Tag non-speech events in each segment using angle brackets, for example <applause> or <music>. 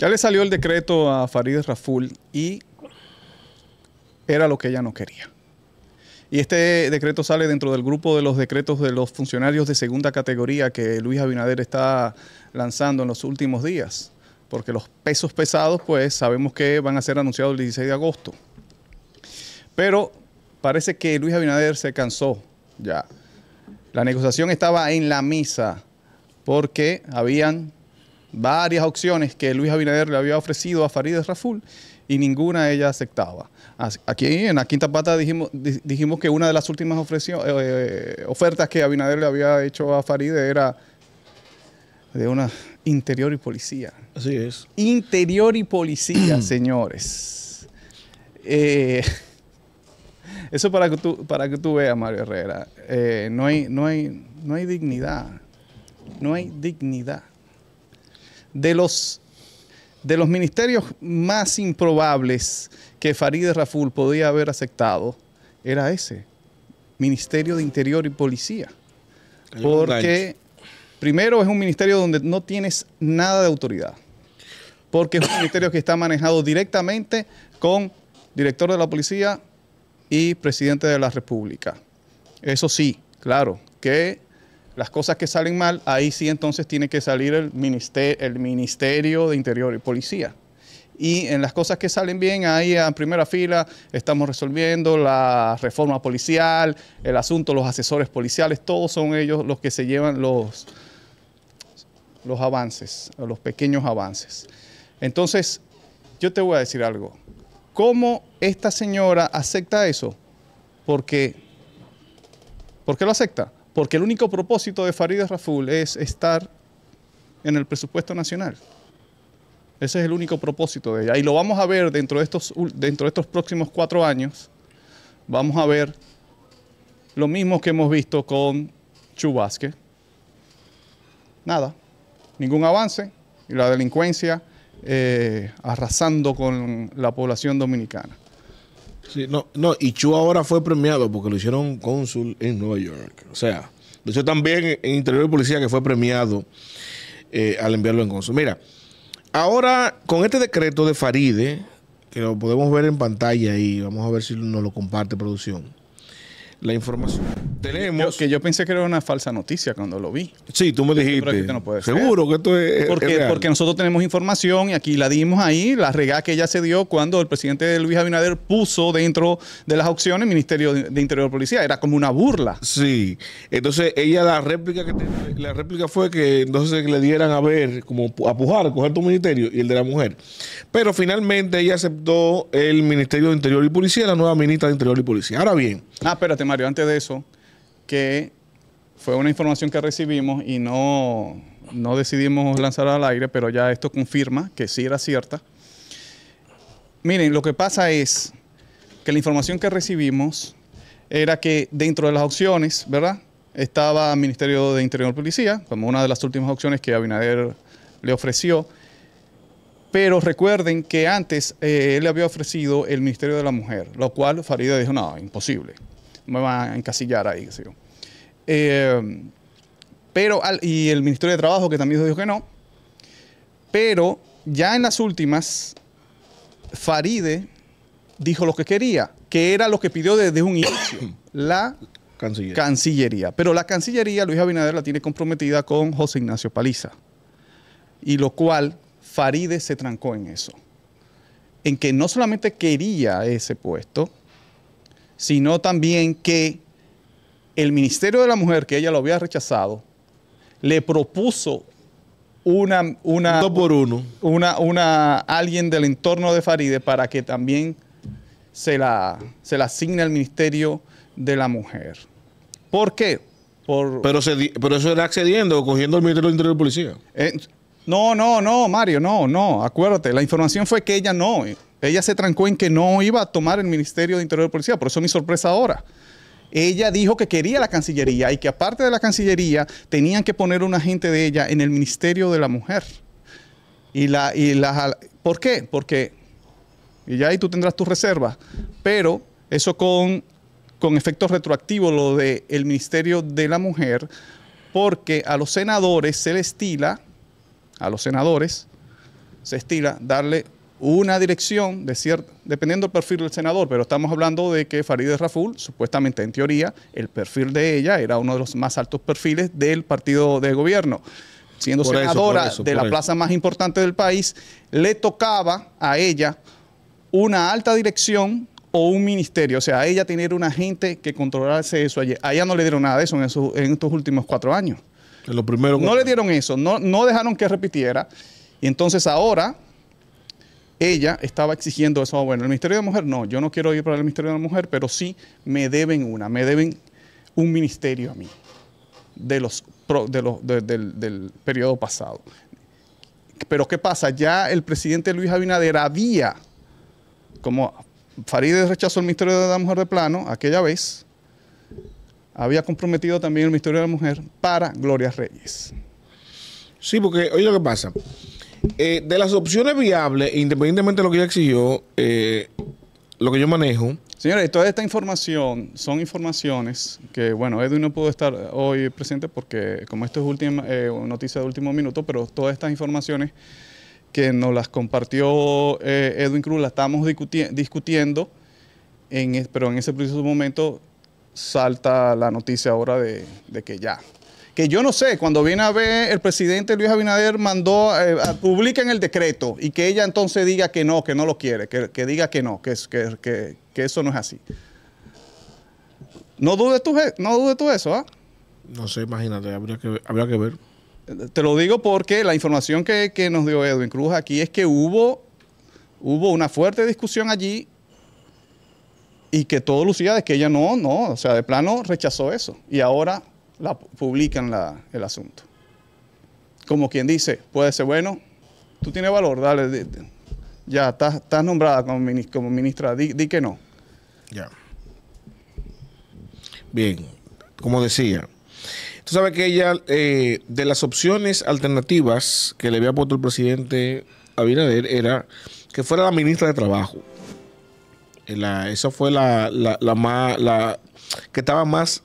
Ya le salió el decreto a Farideh Raful y era lo que ella no quería. Y este decreto sale dentro del grupo de los decretos de los funcionarios de segunda categoría que Luis Abinader está lanzando en los últimos días. Porque los pesos pesados, pues sabemos que van a ser anunciados el 16 de agosto. Pero parece que Luis Abinader se cansó ya. La negociación estaba en la misa porque habían varias opciones que Luis Abinader le había ofrecido a Farideh Raful y ninguna de ellas aceptaba. Aquí en la Quinta Pata dijimos, dijimos que una de las últimas eh, ofertas que Abinader le había hecho a Farideh era de una interior y policía. Así es. Interior y policía, <clears throat> señores. Eh, eso para que tú, para que tú veas, Mario Herrera. Eh, no, hay, no, hay, no hay dignidad. No hay dignidad. De los, de los ministerios más improbables que Farideh Raful podía haber aceptado, era ese. Ministerio de Interior y Policía. Porque primero es un ministerio donde no tienes nada de autoridad. Porque es un ministerio que está manejado directamente con director de la policía y presidente de la República. Eso sí, claro, que las cosas que salen mal, ahí sí entonces tiene que salir el ministerio, el ministerio de Interior y Policía. Y en las cosas que salen bien, ahí en primera fila estamos resolviendo la reforma policial, el asunto, los asesores policiales, todos son ellos los que se llevan los, los avances, los pequeños avances. Entonces, yo te voy a decir algo. ¿Cómo esta señora acepta eso? Porque, ¿Por qué lo acepta? Porque el único propósito de Farideh Raful es estar en el presupuesto nacional. Ese es el único propósito de ella. Y lo vamos a ver dentro de estos, dentro de estos próximos cuatro años. Vamos a ver lo mismo que hemos visto con Chubasque. Nada, ningún avance y la delincuencia eh, arrasando con la población dominicana. Sí, no, no, y Chu ahora fue premiado porque lo hicieron cónsul en Nueva York. O sea, lo hizo también en Interior de Policía que fue premiado eh, al enviarlo en cónsul. Mira, ahora con este decreto de Faride, que lo podemos ver en pantalla y vamos a ver si nos lo comparte producción la información. Tenemos. que yo pensé que era una falsa noticia cuando lo vi. Sí, tú me dijiste. Seguro que esto es. Porque, porque nosotros tenemos información y aquí la dimos ahí, la regada que ella se dio cuando el presidente Luis Abinader puso dentro de las opciones el Ministerio de, Interior y Policía. Era como una burla. Sí. Entonces, ella, la réplica que la réplica fue que entonces le dieran a ver, como a pujar, a coger tu ministerio y el de la mujer. Pero finalmente ella aceptó el Ministerio de Interior y Policía, la nueva ministra de Interior y Policía. Ahora bien. Ah, espérate, Mario, antes de eso, que fue una información que recibimos y no, no decidimos lanzar al aire, pero ya esto confirma que sí era cierta. Miren, lo que pasa es que la información que recibimos era que dentro de las opciones, ¿verdad? Estaba Ministerio de Interior y Policía, como una de las últimas opciones que Abinader le ofreció. Pero recuerden que antes eh, él le había ofrecido el Ministerio de la Mujer, lo cual Farida dijo, no, imposible me van a encasillar ahí. Eh, pero, y el Ministerio de Trabajo que también dijo que no. Pero ya en las últimas, Faride dijo lo que quería, que era lo que pidió desde un inicio, <coughs> la Cancillería. Pero la Cancillería, Luis Abinader la tiene comprometida con José Ignacio Paliza. Y lo cual Faride se trancó en eso. En que no solamente quería ese puesto, sino también que el Ministerio de la Mujer, que ella lo había rechazado, le propuso una, una, por uno. una, una alguien del entorno de Faride para que también se la, se la asigne al Ministerio de la Mujer. ¿Por qué? Por, pero, pero eso era accediendo, cogiendo el Ministerio del Interior de Policía. Eh, no, no, no, Mario, no, no, acuérdate, la información fue que ella no, ella se trancó en que no iba a tomar el Ministerio de Interior de Policía, por eso mi sorpresa ahora. Ella dijo que quería la Cancillería y que aparte de la Cancillería tenían que poner un agente de ella en el Ministerio de la Mujer. Y la, y la, ¿Por qué? Porque, y ya ahí tú tendrás tu reserva, pero eso con, con efectos retroactivos, lo del el Ministerio de la Mujer, porque a los senadores se les estila, a los senadores, se estila darle una dirección de dependiendo del perfil del senador, pero estamos hablando de que Farideh Raful, supuestamente en teoría, el perfil de ella era uno de los más altos perfiles del partido de gobierno. Siendo Por eso, senadora por eso, de por la eso. plaza más importante del país, le tocaba a ella una alta dirección o un ministerio. O sea, a ella tener una gente que controlase eso allí. A ella no le dieron nada de eso en, esos- en estos últimos cuatro años. En lo primero No le dieron eso, no, no dejaron que repitiera. Y entonces ahora ella estaba exigiendo eso. Bueno, el Ministerio de la Mujer, no, yo no quiero ir para el Ministerio de la Mujer, pero sí me deben una, me deben un ministerio a mí de los, de los- de- del, del periodo pasado. Pero ¿qué pasa? Ya el presidente Luis Abinader había, como Farideh rechazó el Ministerio de la Mujer de plano aquella vez, había comprometido también el Ministerio de la Mujer para Gloria Reyes. Sí, porque oye lo que pasa. Eh, de las opciones viables, independientemente de lo que ella exigió, eh, lo que yo manejo, Señores, toda esta información son informaciones que, bueno, Edwin no pudo estar hoy presente porque como esto es última eh, noticia de último minuto, pero todas estas informaciones que nos las compartió eh, Edwin Cruz las estamos discuti- discutiendo, en, pero en ese preciso momento salta la noticia ahora de, de que ya. Que yo no sé, cuando viene a ver el presidente Luis Abinader mandó, eh, publiquen el decreto y que ella entonces diga que no, que no lo quiere, que, que diga que no, que, que, que- eso no es así. No dudes tú, no dudes tú eso, ¿ah? no sé, imagínate, habría que, ver- habría que ver. Te lo digo porque la información que, que nos dio Edwin Cruz aquí es que hubo, hubo una fuerte discusión allí y que todo lucía de que ella no, no, o sea, de plano rechazó eso. Y ahora la pu- publican la- el asunto. Como quien dice, puede ser bueno, tú tienes valor, dale, ya estás, estás nombrada como, minis- como ministra, di, di que no. Ya. Bien, como decía, tú sabes que ella, eh, de las opciones alternativas que le había puesto el presidente Abinader, era que fuera la ministra de Trabajo. Esa fue la, más, la que estaba más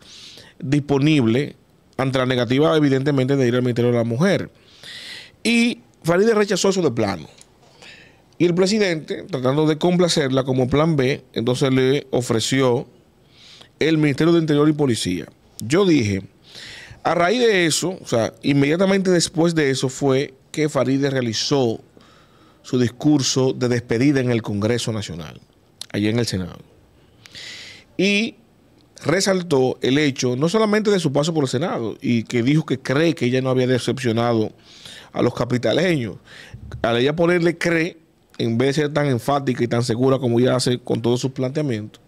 disponible ante la negativa, evidentemente, de ir al Ministerio de la Mujer. Y Farideh rechazó eso de plano. Y el presidente, tratando de complacerla como plan B, entonces le ofreció el Ministerio de Interior y Policía. Yo dije, a raíz de eso, o sea, inmediatamente después de eso fue que Farideh realizó su discurso de despedida en el Congreso Nacional, allá en el Senado. Y resaltó el hecho, no solamente de su paso por el Senado, y que dijo que cree que ella no había decepcionado a los capitaleños. Al ella ponerle cree, en vez de ser tan enfática y tan segura como ella hace con todos sus planteamientos,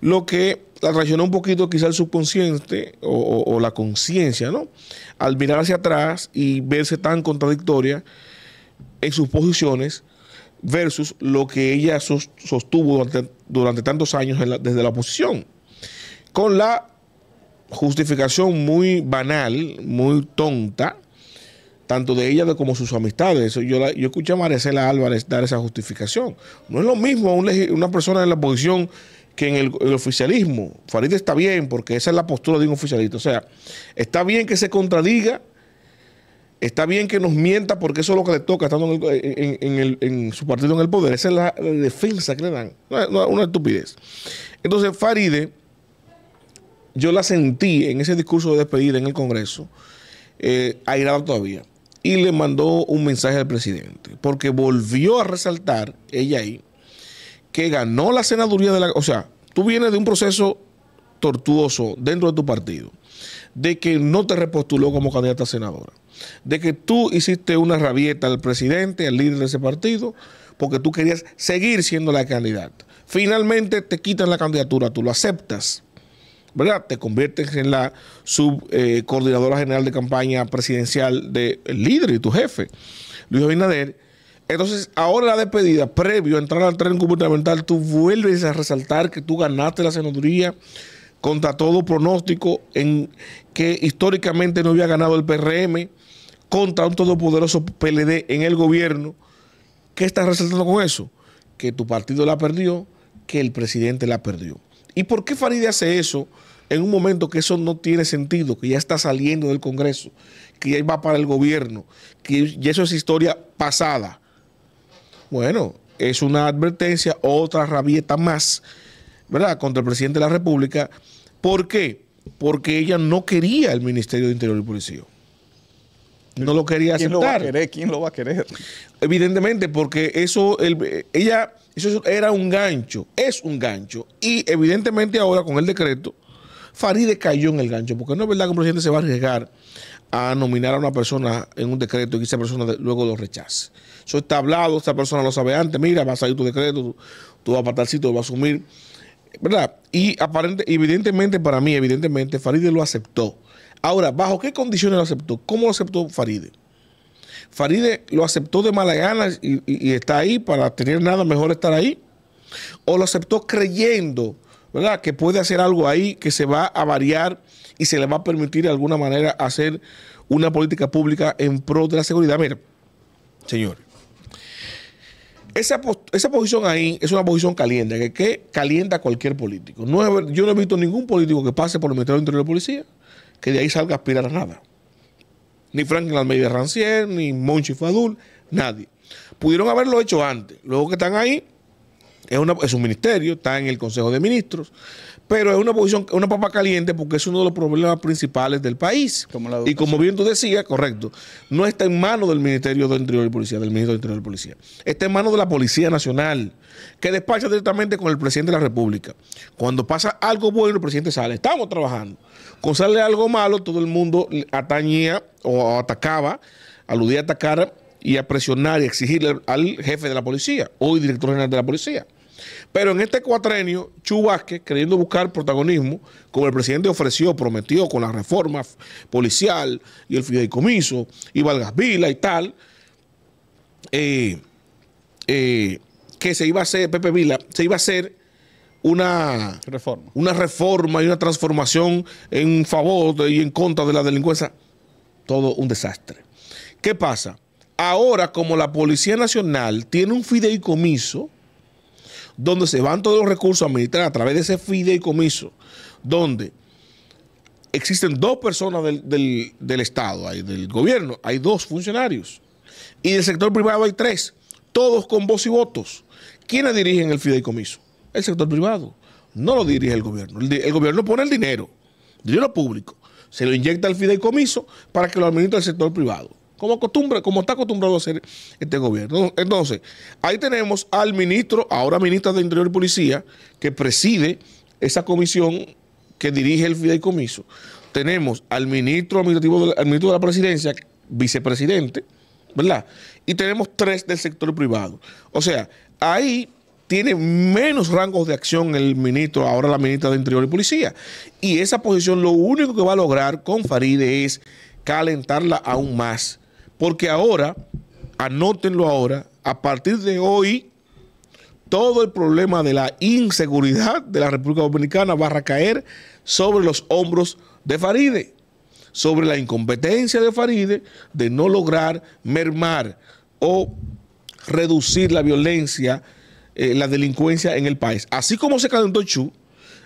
lo que la traicionó un poquito quizá el subconsciente o- o la conciencia, ¿no? Al mirar hacia atrás y verse tan contradictoria en sus posiciones versus lo que ella sos- sostuvo durante, tantos años desde la oposición. Con la justificación muy banal, muy tonta, tanto de ella como sus amistades. Yo, la- yo escuché a Maricela Álvarez dar esa justificación. No es lo mismo un una persona en la oposición que en el, el oficialismo. Farid está bien porque esa es la postura de un oficialista. O sea, está bien que se contradiga, está bien que nos mienta porque eso es lo que le toca estando en, su partido en el poder. Esa es la, defensa que le dan. Una, una- una estupidez. Entonces, Faride, yo la sentí en ese discurso de despedida en el Congreso, eh, airada todavía. Y le mandó un mensaje al presidente, porque volvió a resaltar, ella ahí, que ganó la senaduría de la... O sea, tú vienes de un proceso tortuoso dentro de tu partido, de que no te repostuló como candidata a senadora, de que tú hiciste una rabieta al presidente, al líder de ese partido, porque tú querías seguir siendo la candidata. Finalmente te quitan la candidatura, tú lo aceptas. ¿verdad? Te conviertes en la subcoordinadora general de campaña presidencial del líder y tu jefe, Luis Abinader. Entonces, ahora la despedida, previo a entrar al tren gubernamental, tú vuelves a resaltar que tú ganaste la senaduría contra todo pronóstico en que históricamente no había ganado el PRM, contra un todopoderoso PLD en el gobierno. ¿Qué estás resaltando con eso? Que tu partido la perdió, que el presidente la perdió. ¿Y por qué Faride hace eso en un momento que eso no tiene sentido, que ya está saliendo del Congreso, que ya va para el gobierno, que ya eso es historia pasada? Bueno, es una advertencia, otra rabieta más, ¿verdad?, contra el presidente de la República. ¿Por qué? Porque ella no quería el Ministerio de Interior y Policía. No lo quería ¿Quién lo va a aceptar. querer? ¿Quién lo va a querer? Evidentemente, porque eso, el- ella, eso era un gancho, es un gancho. Y evidentemente ahora con el decreto, Faride cayó en el gancho, porque no es verdad que un presidente se va a arriesgar a nominar a una persona en un decreto y que esa persona luego lo rechace. Eso está hablado, esta persona lo sabe antes, mira, va a salir tu decreto, tú, tú vas para tal sitio, lo vas a asumir, ¿verdad? Y aparente, evidentemente para mí, evidentemente, Faride lo aceptó. Ahora, ¿bajo qué condiciones lo aceptó? ¿Cómo lo aceptó Faride? Faride lo aceptó de mala gana y, y- y está ahí para tener nada mejor estar ahí. O lo aceptó creyendo, ¿verdad? Que puede hacer algo ahí que se va a variar y se le va a permitir de alguna manera hacer una política pública en pro de la seguridad. Mira, señores, esa, esa posición ahí es una posición caliente, que, calienta a cualquier político. No yo no he visto ningún político que pase por el Ministerio del Interior de Policía que de ahí salga a aspirar a nada ni Franklin Almeida Rancier, ni Monchi Fadul, nadie. Pudieron haberlo hecho antes. Luego que están ahí, es un ministerio, está en el Consejo de Ministros, pero es una posición, una papa caliente porque es uno de los problemas principales del país. Como y como bien tú decías, correcto, no está en manos del Ministerio de Interior y Policía, del Ministro de Interior y Policía. Está en manos de la Policía Nacional, que despacha directamente con el presidente de la República. Cuando pasa algo bueno, el presidente sale. Estamos trabajando. Con sale algo malo, todo el mundo atañía o atacaba, aludía a atacar y a presionar y exigirle al jefe de la policía, hoy director general de la policía. Pero en este cuatrenio, Chu Vázquez, queriendo buscar protagonismo, como el presidente ofreció, prometió con la reforma policial y el fideicomiso y Vargas Vila y tal, eh, eh, que se iba a hacer, Pepe Vila, se iba a hacer una, Reforma. una reforma y una transformación en favor de- y en contra de la delincuencia, todo un desastre. ¿Qué pasa? Ahora, como la Policía Nacional tiene un fideicomiso, donde se van todos los recursos a administrar a través de ese fideicomiso, donde existen dos personas del, del- Estado, hay del gobierno, hay dos funcionarios, y del sector privado hay tres, todos con voz y votos. ¿Quiénes dirigen el fideicomiso? El sector privado. No lo dirige el gobierno. El, el gobierno pone el dinero, dinero público, se lo inyecta al fideicomiso para que lo administre el sector privado. Como, acostumbra, como está acostumbrado a hacer este gobierno. Entonces, ahí tenemos al ministro, ahora ministra de Interior y Policía, que preside esa comisión que dirige el fideicomiso. Tenemos al ministro administrativo, de al ministro de la presidencia, vicepresidente, ¿verdad? Y tenemos tres del sector privado. O sea, ahí tiene menos rangos de acción el ministro, ahora la ministra de Interior y Policía. Y esa posición lo único que va a lograr con Faride es calentarla aún más. Porque ahora, anótenlo ahora, a partir de hoy, todo el problema de la inseguridad de la República Dominicana va a recaer sobre los hombros de Faride, sobre la incompetencia de Faride de no lograr mermar o reducir la violencia, eh, la delincuencia en el país. Así como se calentó Chu,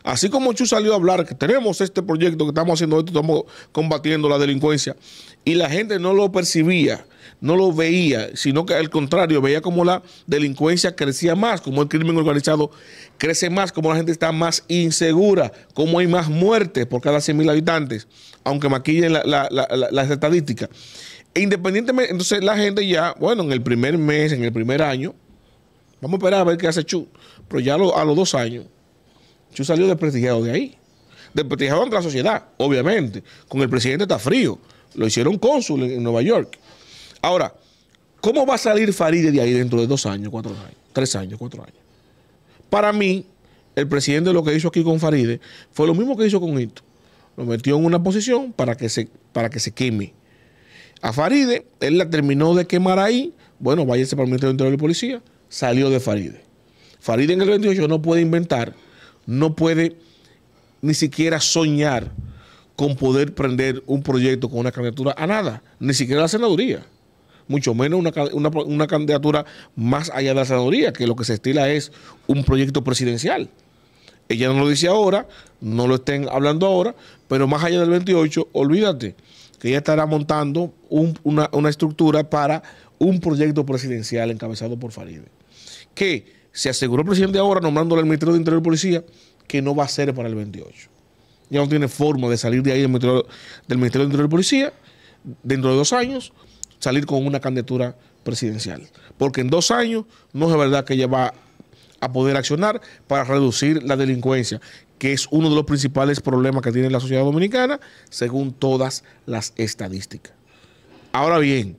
así como Chu salió a hablar que tenemos este proyecto, que estamos haciendo esto, estamos combatiendo la delincuencia, y la gente no lo percibía, no lo veía, sino que al contrario, veía como la delincuencia crecía más, como el crimen organizado crece más, como la gente está más insegura, como hay más muertes por cada 100 mil habitantes, aunque maquillen la- la- las estadísticas. E independientemente, entonces la gente ya, bueno, en el primer mes, en el primer año, vamos a esperar a ver qué hace Chu, pero ya a, lo- a los dos años, Chu salió desprestigiado de ahí. Desprestigiado ante la sociedad, obviamente. Con el presidente está frío. Lo hicieron cónsul en, Nueva York. Ahora, ¿cómo va a salir Faride de ahí dentro de dos años, cuatro años, tres años, cuatro años? Para mí, el presidente lo que hizo aquí con Faride fue lo mismo que hizo con Hito. Lo metió en una posición para que se, para que se queme. A Faride, él la terminó de quemar ahí. Bueno, váyase para el Ministerio de Interior y Policía. Salió de Faride. Faride en el 28 no puede inventar, no puede ni siquiera soñar con poder prender un proyecto con una candidatura a nada, ni siquiera a la senaduría. Mucho menos una, una- candidatura más allá de la senaduría, que lo que se estila es un proyecto presidencial. Ella no lo dice ahora, no lo estén hablando ahora, pero más allá del 28, olvídate que ella estará montando un- una, una estructura para un proyecto presidencial encabezado por Faride, que se aseguró el presidente ahora nombrándole al Ministerio de Interior y Policía que no va a ser para el 28. Ya no tiene forma de salir de ahí del Ministerio, del Ministerio de Interior y Policía dentro de dos años, salir con una candidatura presidencial. Porque en dos años no es verdad que ella va a poder accionar para reducir la delincuencia, que es uno de los principales problemas que tiene la sociedad dominicana, según todas las estadísticas. Ahora bien,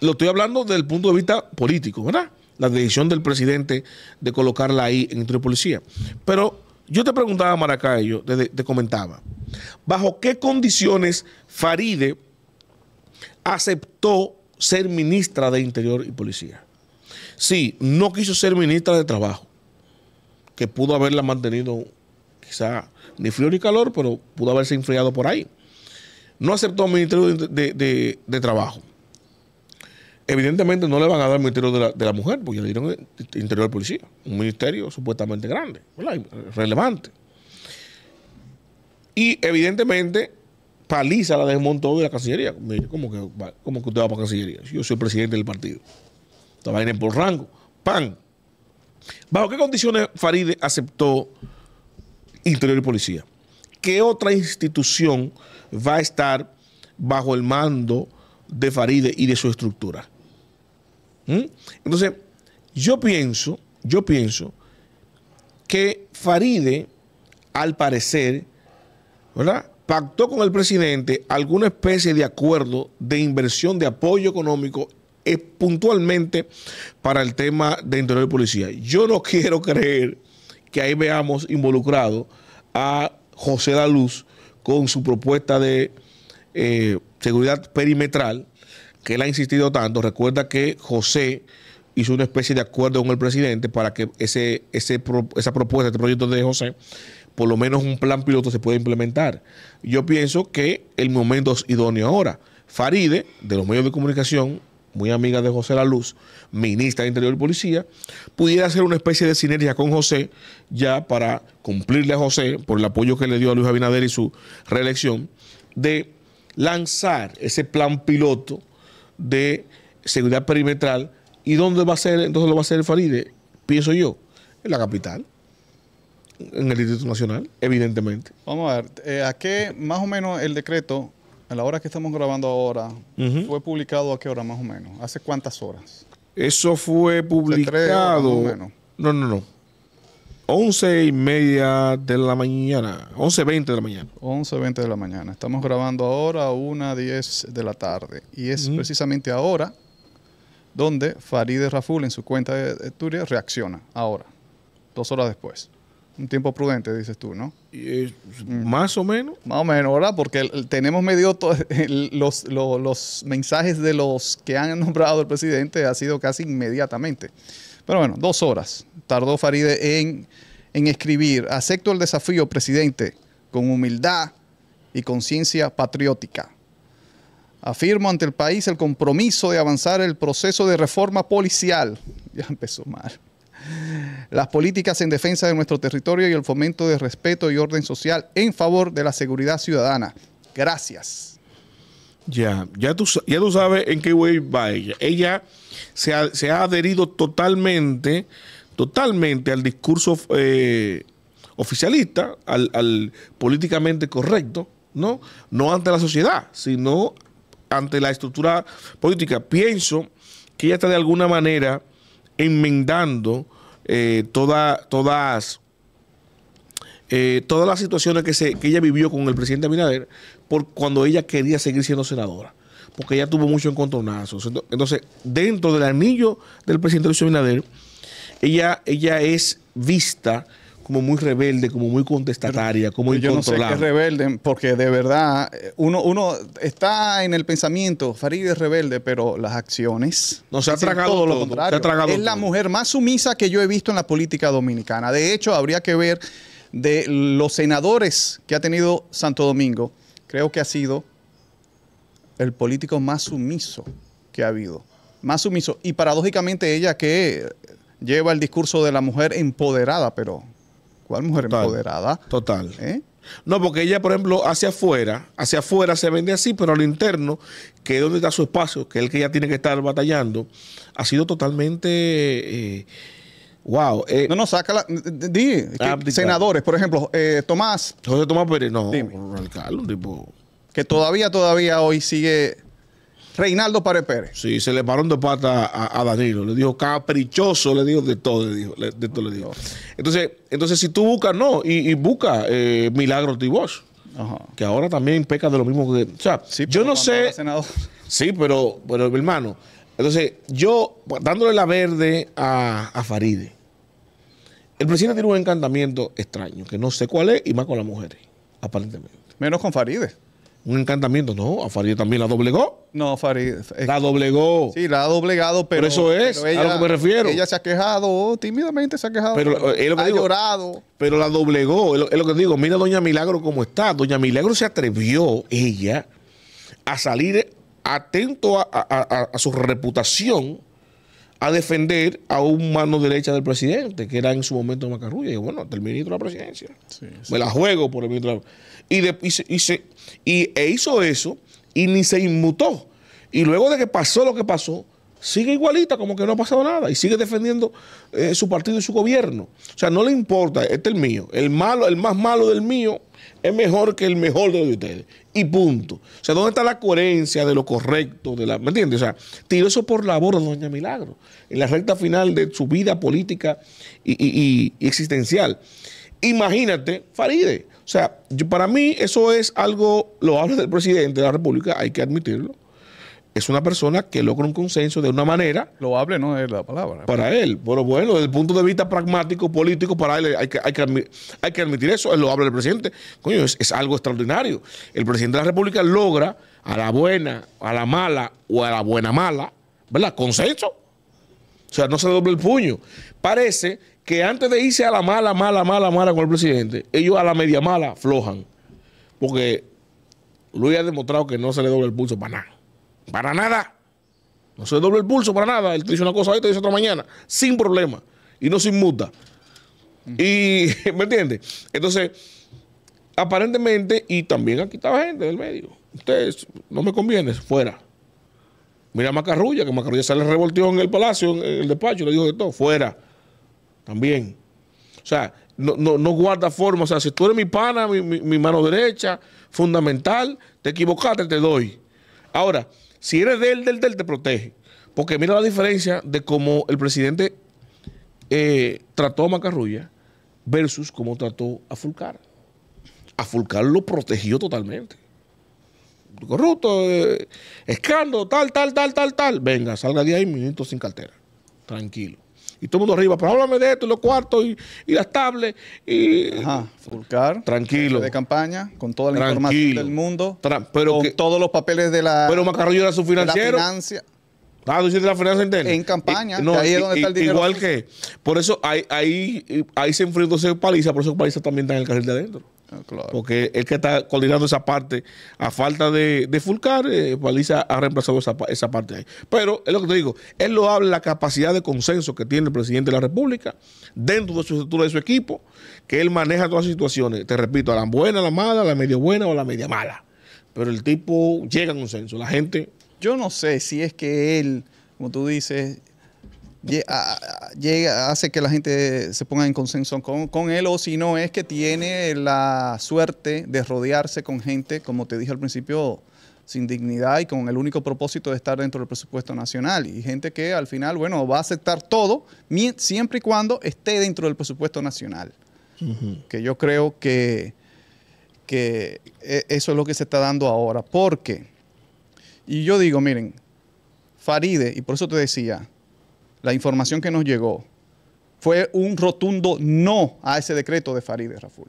lo estoy hablando desde el punto de vista político, ¿verdad? La decisión del presidente de colocarla ahí en Interior Policía. Pero yo te preguntaba, Maracayo, te, te comentaba, ¿bajo qué condiciones Faride aceptó ser ministra de Interior y Policía? Sí, no quiso ser ministra de Trabajo, que pudo haberla mantenido quizá ni frío ni calor, pero pudo haberse enfriado por ahí. No aceptó Ministerio de, de, de Trabajo. Evidentemente no le van a dar el Ministerio de la, Mujer, porque le dieron el Interior de Policía, un ministerio supuestamente grande, ¿verdad? relevante. Y evidentemente paliza la desmontó de la Cancillería. Mire, ¿cómo que, cómo que usted va para Cancillería? Yo soy presidente del partido. Esta vaina por rango. ¡Pan! ¿Bajo qué condiciones Faride aceptó Interior y Policía? ¿Qué otra institución va a estar bajo el mando de Faride y de su estructura? ¿Mm? Entonces, yo pienso, yo pienso que Faride, al parecer, ¿verdad? pactó con el presidente alguna especie de acuerdo de inversión de apoyo económico eh, puntualmente para el tema de interior y policía. Yo no <laughs> quiero creer que ahí veamos involucrado a José Luz con su propuesta de eh, seguridad perimetral, que él ha insistido tanto. Recuerda que José hizo una especie de acuerdo con el presidente para que ese, ese, esa propuesta, este proyecto de José, por lo menos un plan piloto se pueda implementar. Yo pienso que el momento es idóneo ahora. Faride, de los medios de comunicación, muy amiga de José La Luz, ministra de Interior y Policía, pudiera hacer una especie de sinergia con José ya para cumplirle a José por el apoyo que le dio a Luis Abinader y su reelección, de lanzar ese plan piloto de seguridad perimetral. ¿Y dónde va a ser? Entonces lo va a hacer Faride, pienso yo, en la capital en el Instituto Nacional, evidentemente. Vamos a ver, eh, ¿a qué más o menos el decreto, a la hora que estamos grabando ahora, uh -huh. fue publicado a qué hora más o menos? ¿Hace cuántas horas? Eso fue publicado. Horas, no, no, no. Once y media de la mañana. Once veinte de la mañana. Once veinte de la mañana. Estamos grabando ahora a una diez de la tarde. Y es uh -huh. precisamente ahora donde Farideh Raful en su cuenta de Turia reacciona. Ahora. Dos horas después. Un tiempo prudente, dices tú, ¿no? Eh, más o menos. Más o menos, ¿verdad? Porque tenemos medido <laughs> los, los, los, mensajes de los que han nombrado el presidente ha sido casi inmediatamente. Pero bueno, dos horas tardó Faride en, escribir. Acepto el desafío, presidente, con humildad y conciencia patriótica. Afirmo ante el país el compromiso de avanzar el proceso de reforma policial. <laughs> Ya empezó mal las políticas en defensa de nuestro territorio y el fomento de respeto y orden social en favor de la seguridad ciudadana. Gracias. Ya, ya tú, ya tú sabes en qué way va ella. Ella se ha, se ha adherido totalmente, totalmente al discurso eh, oficialista, al, al, políticamente correcto, ¿no? No ante la sociedad, sino ante la estructura política. Pienso que ella está de alguna manera enmendando eh, toda, todas, eh, todas las situaciones que, se, que ella vivió con el presidente Abinader por cuando ella quería seguir siendo senadora. Porque ella tuvo mucho encontronazos. Entonces, dentro del anillo del presidente Luis Abinader, ella, ella es vista como muy rebelde, como muy contestataria, como Yo no sé qué rebelde, porque de verdad uno, uno está en el pensamiento, Farid es rebelde, pero las acciones... No, se ha tragado todo, todo lo contrario. Se ha tragado es todo. la mujer más sumisa que yo he visto en la política dominicana. De hecho, habría que ver de los senadores que ha tenido Santo Domingo, creo que ha sido el político más sumiso que ha habido. Más sumiso. Y paradójicamente ella que lleva el discurso de la mujer empoderada, pero ¿Cuál mujer total, empoderada? Total. ¿Eh? No, porque ella, por ejemplo, hacia afuera, hacia afuera se vende así, pero al interno, que es donde está su espacio, que es el que ella tiene que estar batallando, ha sido totalmente... eh, wow. eh, No, no, saca la. Di, que Abdicar. senadores, por ejemplo, eh, Tomás, José Tomás Pérez, no, Dime. alcalde, tipo... que todavía, todavía hoy sigue. Reinaldo Párez Pérez. Sí, se le paró de pata a, a Danilo. Le dijo caprichoso, le dijo de todo, le dijo. le- de todo le dijo. Entonces, entonces si tú buscas, no, y, y busca eh, Milagro que ahora también peca de lo mismo que. O sea, Sí, yo no sé. Sí, pero, pero mi hermano. Entonces, yo, dándole la verde a, a Faride, el presidente tiene un encantamiento extraño, que no sé cuál es, y más con las mujeres, aparentemente. Menos con Faride. Un encantamiento, no, a Faride también la doblegó. No, Faride. eh, La doblegó. sí, la ha doblegado, pero. eso es, pero a lo que me refiero. Ella se ha quejado, tímidamente se ha quejado. Pero, eh, es lo que ha digo. llorado. Pero la doblegó, es lo, es lo que digo. Mira Doña Milagro cómo está. Doña Milagro se atrevió, ella, a salir atento a, a- a- a su reputación, a defender a un mano derecha del presidente, que era en su momento Macarrulla. Y bueno, hasta el ministro de la presidencia. Sí, Me la juego por el ministro de la y, de- y, se- y se- y- e hizo eso y ni se inmutó. Y luego de que pasó lo que pasó, sigue igualita, como que no ha pasado nada, y sigue defendiendo eh, su partido y su gobierno. O sea, no le importa, este es el mío. El malo, el más malo del mío es mejor que el mejor de ustedes. Y punto. O sea, ¿dónde está la coherencia de lo correcto? De la, ¿Me entiendes? O sea, tiró eso por la borda, doña Milagro, en la recta final de su vida política y, y- existencial. Imagínate, Faride. O sea, yo- para mí eso es algo loable del presidente de la República, hay que admitirlo. Es una persona que logra un consenso de una manera Lo hable no es la palabra. para él. Pero bueno, desde el punto de vista pragmático, político, para él hay que, hay que, admi- hay que admitir eso. Él lo habla del presidente. Coño, es, es algo extraordinario. El presidente de la República logra a la buena, a la mala o a la buena mala, ¿verdad? Consenso. O sea, no se doble el puño. Parece que antes de irse a la mala, mala, mala, mala con el presidente, ellos a la media mala flojan. Porque Luis ha demostrado que no se le doble el pulso para nada. Para nada. No se le doble el pulso para nada. Él te dice una cosa hoy, te dice otra mañana. Sin problema. Y no sin multa. Y, <laughs> ¿me entiendes? Entonces, aparentemente, y también aquí estaba gente del medio. Ustedes, no me conviene, fuera. Mira a Macarrulla, que Macarrulla se le revolteó en el palacio, en el despacho, le dijo de todo, fuera. También. O sea, no, no, no guarda forma. O sea, si tú eres mi pana, mi, mi- mi mano derecha, fundamental, te equivocaste, te doy. Ahora, si eres del, del, del, te protege. Porque mira la diferencia de cómo el presidente eh, trató a Macarrulla versus cómo trató a Fulcar. A Fulcar lo protegió totalmente. Corrupto, eh, escándalo, tal, tal, tal, tal, tal. Venga, salga de ahí, minutos sin cartera. Tranquilo. Y todo el mundo arriba, pero háblame de esto, y los cuartos, y, y las tablets, y... Ajá, Fulcar. Tranquilo. De campaña, con toda la Tranquilo. información del mundo. Pero con que- todos los papeles de la, Pero Macarrulla era su de la financiero. financia. Ah, tú hiciste la finanza interna. En campaña, no, que ahí es y- donde está el dinero. Igual que, por eso ahí, ahí, ahí se enfrentó ese paliza, por eso paliza también está en el carril de adentro. Ah, claro. Porque el que está coordinando esa parte, a falta de, de Fulcar, eh, Paliza ha reemplazado esa, esa parte ahí. Pero es lo que te digo, él lo habla la capacidad de consenso que tiene el presidente de la República dentro de su estructura de su equipo, que él maneja todas las situaciones. Te repito, a la buena, a la mala, a la media buena o a la media mala. Pero el tipo llega a consenso. La gente Yo no sé si es que él, como tú dices, llega, hace que la gente se ponga en consenso con, con él o si no es que tiene la suerte de rodearse con gente, como te dije al principio, sin dignidad y con el único propósito de estar dentro del presupuesto nacional. Y gente que al final, bueno, va a aceptar todo siempre y cuando esté dentro del presupuesto nacional. Que yo creo que, que e- eso es lo que se está dando ahora. Porque, y yo digo, miren, Faride, y por eso te decía, la información que nos llegó fue un rotundo no a ese decreto de Faride, Raful.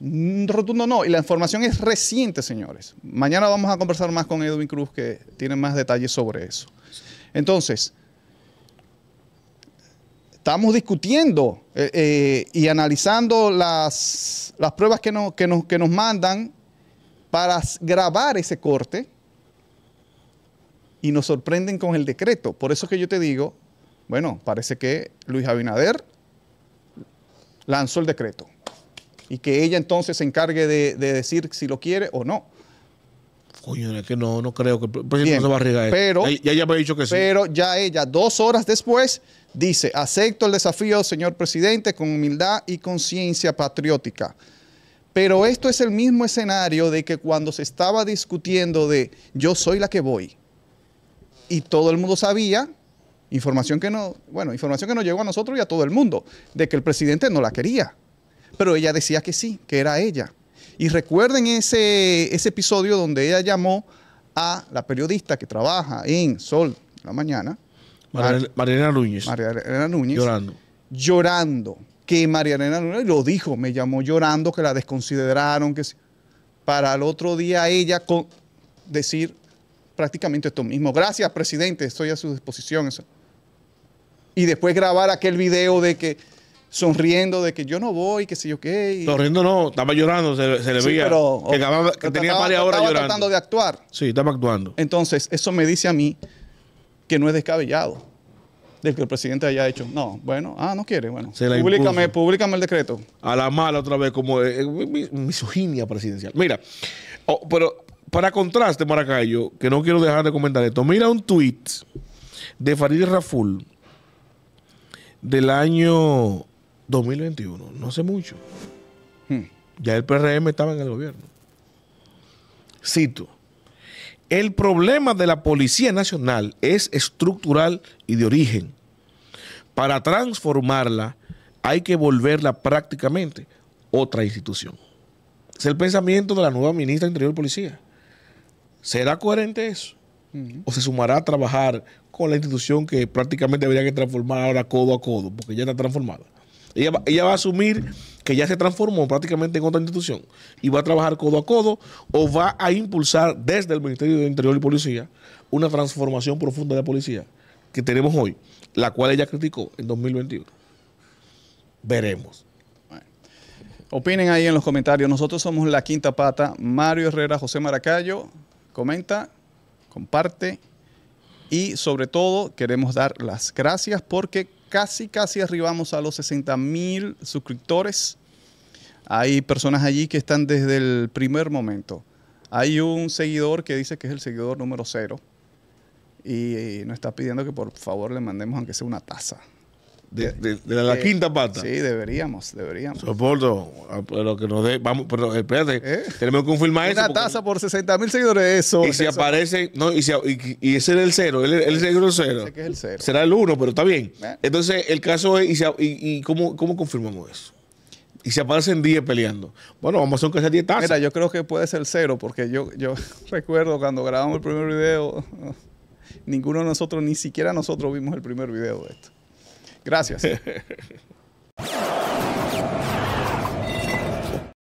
Un rotundo no. Y la información es reciente, señores. Mañana vamos a conversar más con Edwin Cruz, que tiene más detalles sobre eso. Entonces, estamos discutiendo eh, eh, y analizando las, las pruebas que nos, que, nos, que nos mandan para grabar ese corte y nos sorprenden con el decreto. Por eso que yo te digo, bueno, parece que Luis Abinader lanzó el decreto. y que ella entonces se encargue de, de decir si lo quiere o no. Coño, es que no, no creo que el presidente no se va a arriesgar. pero- ya, ya ella me ha dicho que sí. Pero ya ella, dos horas después, dice, acepto el desafío, señor presidente, con humildad y conciencia patriótica. Pero esto es el mismo escenario de que cuando se estaba discutiendo de yo soy la que voy, y todo el mundo sabía, información que no, bueno, información que nos llegó a nosotros y a todo el mundo, de que el presidente no la quería. Pero ella decía que sí, que era ella. Y recuerden ese, ese episodio donde ella llamó a la periodista que trabaja en Sol la mañana, Mariana, Mariana Núñez, María Elena Núñez, llorando. llorando. Que María Elena Núñez lo dijo, me llamó llorando, que la desconsideraron, que para el otro día ella con- decir prácticamente esto mismo. Gracias, presidente, estoy a su disposición. Y después grabar aquel video de que sonriendo de que yo no voy, que sé yo qué. y- Corriendo no, estaba llorando, se, se le Sí, veía pero- que, acababa- que pero tenía trataba- varias horas estaba llorando. tratando de actuar. Sí, estaba actuando. Entonces, eso me dice a mí que no es descabellado del que el presidente haya hecho. No, bueno, ah, no quiere, bueno. Públicame, públicame el decreto. A la mala otra vez, como eh, eh, mi- misoginia presidencial. Mira, oh, pero para contraste, Maracayo, que no quiero dejar de comentar esto, mira un tweet de Farid Raful del año 2021, no sé mucho. Hmm. Ya el PRM estaba en el gobierno. Cito. El problema de la Policía Nacional es estructural y de origen. Para transformarla hay que volverla prácticamente otra institución. Es el pensamiento de la nueva ministra de Interior y Policía. ¿Será coherente eso? ¿O se sumará a trabajar con la institución que prácticamente debería que transformar ahora codo a codo? Porque ya está transformada. Ella va, ella va a asumir que ya se transformó prácticamente en otra institución y va a trabajar codo a codo o va a impulsar desde el Ministerio de Interior y Policía una transformación profunda de la policía que tenemos hoy, la cual ella criticó en 2021. Veremos. Opinen ahí en los comentarios. Nosotros somos La Quinta Pata. Mario Herrera, José Maracayo. Comenta, comparte. Y sobre todo, queremos dar las gracias porque casi, casi arribamos a los 60 mil suscriptores. Hay personas allí que están desde el primer momento. Hay un seguidor que dice que es el seguidor número cero. Y nos está pidiendo que por favor le mandemos aunque sea una taza. De, de- de la Eh, quinta pata. Sí, deberíamos, deberíamos. Soporto, ah, pero que nos dé, vamos, pero espérate, ¿Eh? tenemos que confirmar eso. Una taza por 60 mil seguidores, eso. y si eso- aparece, no, y, si, y, y ese es el cero, el, el seguidor cero. Sé que es el cero. Será el uno, pero está bien. Eh. Entonces, el caso es, ¿y, si- y- y cómo, cómo confirmamos eso? Y si aparecen 10 peleando. Bueno, vamos a hacer que sea 10 tazas. Mira, yo creo que puede ser cero, porque yo, yo <laughs> recuerdo cuando grabamos el primer video, <laughs> ninguno de nosotros, ni siquiera nosotros vimos el primer video de esto. Gracias. <laughs>